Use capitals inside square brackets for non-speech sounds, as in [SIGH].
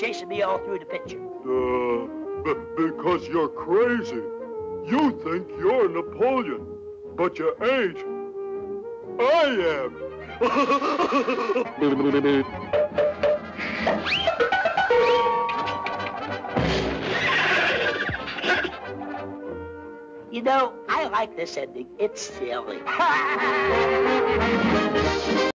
chasing me all through the picture? Uh, because you're crazy. You think you're Napoleon, but you ain't. I am. You know, I like this ending. It's silly. [LAUGHS]